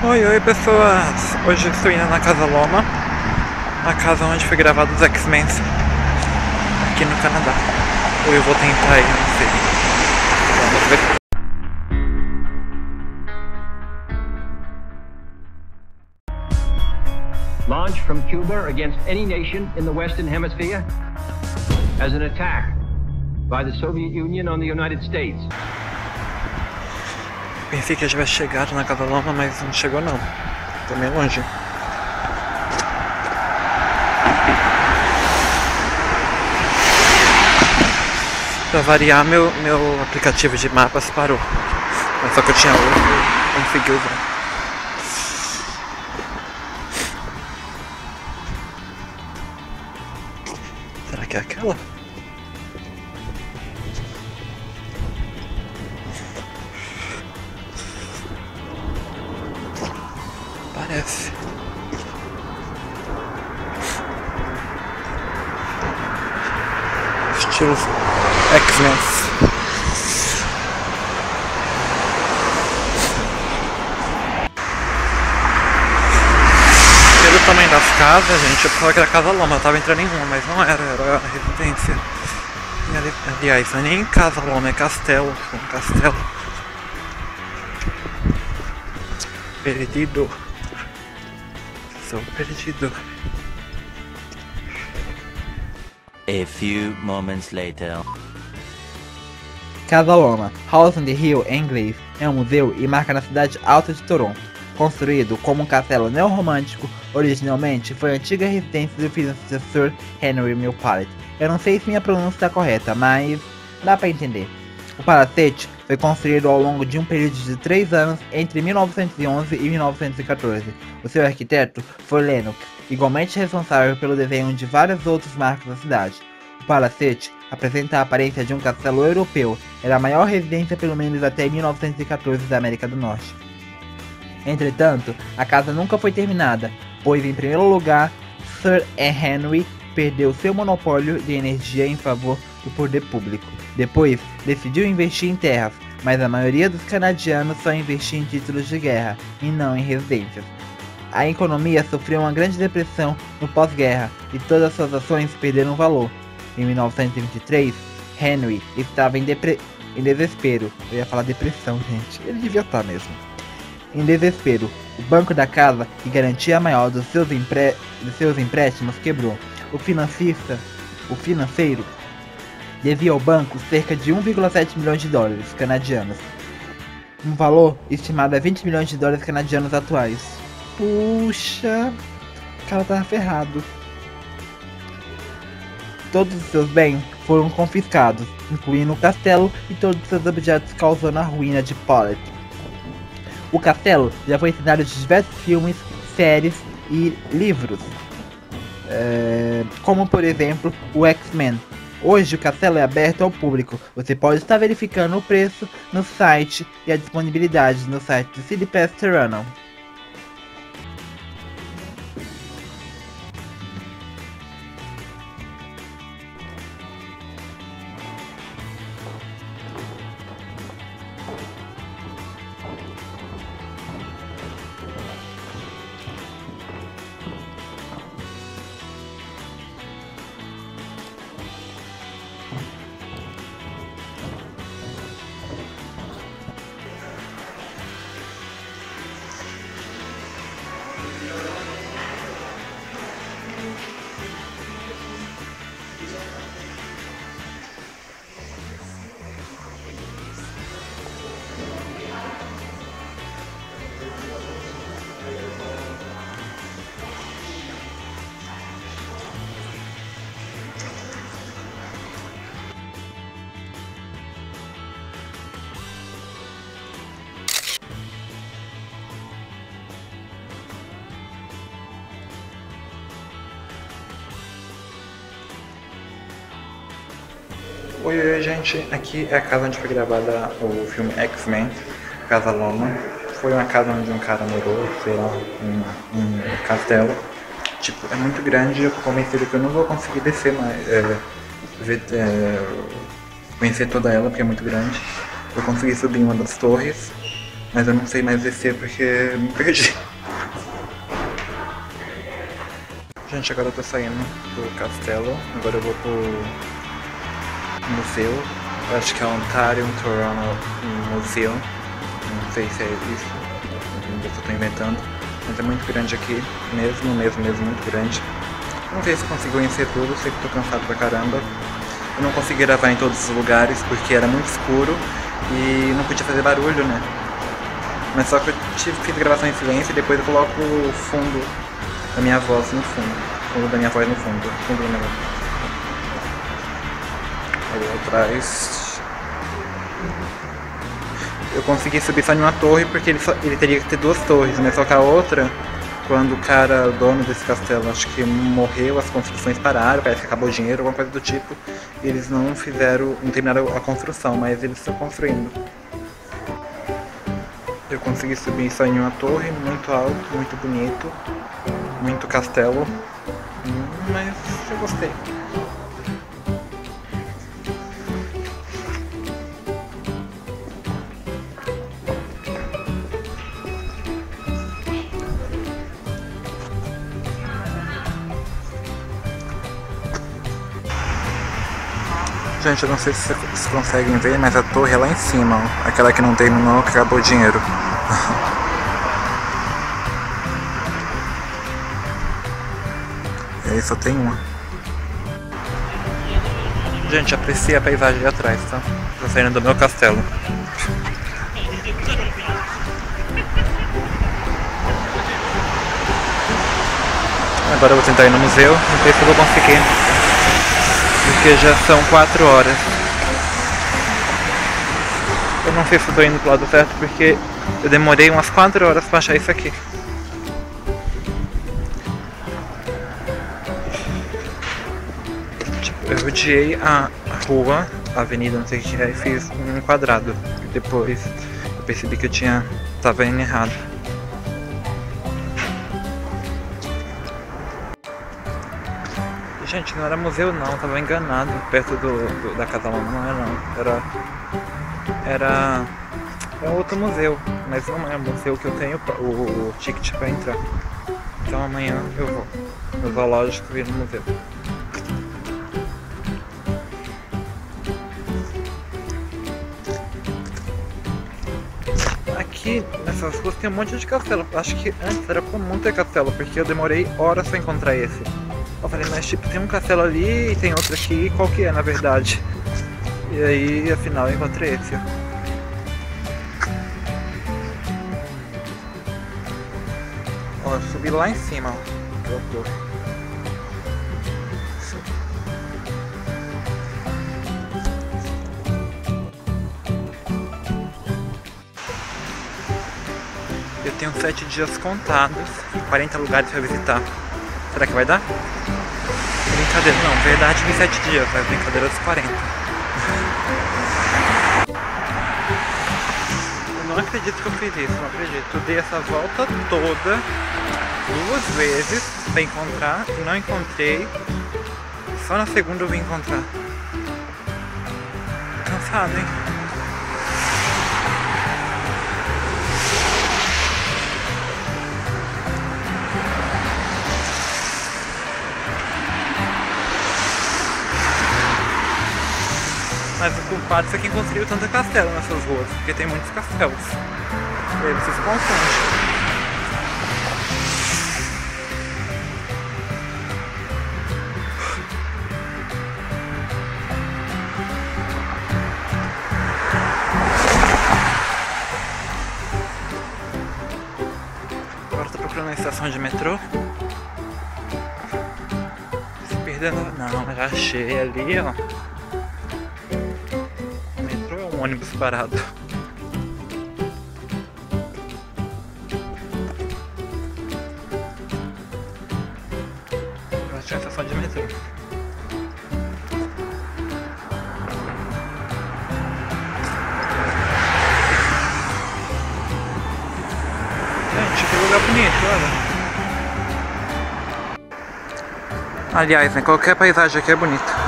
Oi, oi pessoas! Hoje estou indo na Casa Loma, a casa onde foi gravado os X-Men aqui no Canadá. Ou eu vou tentar ir, não sei. Vamos ver. Launch from Cuba against any nation in the Western Hemisphere as an attack by the Soviet Union on the United States. Pensei que já tivesse chegado na Casa mas não chegou não. Meio longe. Pra variar, meu, meu aplicativo de mapas parou. Mas só que eu tinha outro e consegui usar. Será que é aquela? Estilo X-Men. Pelo tamanho das casas, gente, eu pensava que era casa loma, eu tava entrando em uma, mas não era, era residência. E ali- aliás, não é nem casa loma, é castelo, um castelo. Perdido. Sou perdido. A few moments later. Casa Loma, House on the Hill em inglês, é um museu e marca na cidade alta de Toronto. Construído como um castelo neorromântico, originalmente foi a antiga residência do financista Sir Henry Millpallet. Eu não sei se minha pronúncia está correta, mas dá para entender. O palacete foi construído ao longo de um período de três anos entre 1911 e 1914. O seu arquiteto foi Lennox, igualmente responsável pelo desenho de várias outras marcas da cidade. O palacete apresenta a aparência de um castelo europeu, era a maior residência pelo menos até 1914 da América do Norte. Entretanto, a casa nunca foi terminada, pois em primeiro lugar, Sir Henry perdeu seu monopólio de energia em favor do poder público. Depois, decidiu investir em terras, mas a maioria dos canadianos só investia em títulos de guerra e não em residências. A economia sofreu uma grande depressão no pós-guerra e todas suas ações perderam valor. Em 1923, Henry estava em, depre- em desespero. Eu ia falar depressão, gente. Ele devia estar mesmo. Em desespero, o banco da casa, que garantia a maior dos seus, dos seus empréstimos, quebrou. O financista, o financeiro, devia ao banco cerca de 1,7 milhões de dólares canadianos. Um valor estimado a 20 milhões de dólares canadianos atuais. Puxa, o cara tava ferrado. Todos os seus bens foram confiscados, incluindo o castelo e todos os seus objetos, causando a ruína de Pollet. O castelo já foi cenário de diversos filmes, séries e livros, É, como por exemplo o X-Men. Hoje o castelo é aberto ao público. Você pode estar verificando o preço no site e a disponibilidade no site do City Toronto. Oi, oi, gente. Aqui é a casa onde foi gravada o filme X-Men, Casa Loma. Foi uma casa onde um cara morou, sei lá, um, um castelo. Tipo, é muito grande, eu tô convencido que eu não vou conseguir descer mais, é, ver, é, conhecer toda ela, porque é muito grande. Eu consegui subir uma das torres, Mas eu não sei mais descer porque me perdi. Gente, agora eu tô saindo do castelo. Agora eu vou pro museu. Eu acho que é Ontario Toronto Museum. Não sei se é isso. Eu tô inventando. Mas é muito grande aqui. Mesmo, mesmo, mesmo, muito grande. Não sei se consigo conhecer tudo. Sei que tô cansado pra caramba. Eu não consegui gravar em todos os lugares porque era muito escuro e não podia fazer barulho, né? Mas só que eu tive, fiz gravação em silêncio e depois eu coloco o fundo da minha voz no fundo. O fundo da minha voz no fundo. Fundo da minha voz. Ali atrás. Eu consegui subir só em uma torre porque ele, só, ele teria que ter duas torres, mas só que a outra, quando o cara, o dono desse castelo, acho que morreu, as construções pararam, parece que acabou o dinheiro, alguma coisa do tipo. Eles não fizeram, não terminaram a construção, mas eles estão construindo. Eu consegui subir só em uma torre, muito alto, muito bonito, muito castelo, mas eu gostei. Gente, eu não sei se vocês conseguem ver, mas a torre é lá em cima, aquela que não terminou, que acabou o dinheiro. e aí só tem uma. Gente, aprecie a paisagem atrás, tá? Tô saindo do meu castelo. Agora eu vou tentar ir no museu, não sei se eu vou conseguir porque já são 4 horas. Eu não sei se estou indo pro lado certo porque eu demorei umas 4 horas para achar isso aqui. Tipo, eu odiei a rua, a avenida, não sei o que é, e fiz um quadrado. Depois eu percebi que eu tinha. tava indo errado. Gente, não era museu não, tava enganado perto do, do da Loma, não era não. Era. Era. É outro museu, mas não é o museu que eu tenho o, o ticket pra entrar. Então amanhã eu vou no zoológico e no museu. Aqui nessas ruas tem um monte de castelo. Acho que antes era comum ter castelo, porque eu demorei horas pra encontrar esse. Eu falei, mas tipo, tem um castelo ali e tem outro aqui, qual que é na verdade? E aí, afinal, eu encontrei esse. Ó, eu subi lá em cima, ó. Eu tenho sete dias contados, 40 lugares para visitar. Será que vai dar? Brincadeira, não, verdade 27 dias, mas brincadeira dos 40. Eu não acredito que eu fiz isso, não acredito. Eu dei essa volta toda duas vezes pra encontrar não encontrei. Só na segunda eu vim encontrar. Cansado, hein? Mas o culpado é quem construiu tanto castelo nessas ruas, porque tem muitos castelos. E aí você se confunde. Agora tô procurando uma estação de metrô. Se perdendo. Não, já achei ali, ó ônibus parado. Eu acho que é estação de metrô. Gente, que lugar bonito, olha. Aliás, né, qualquer paisagem aqui é bonita.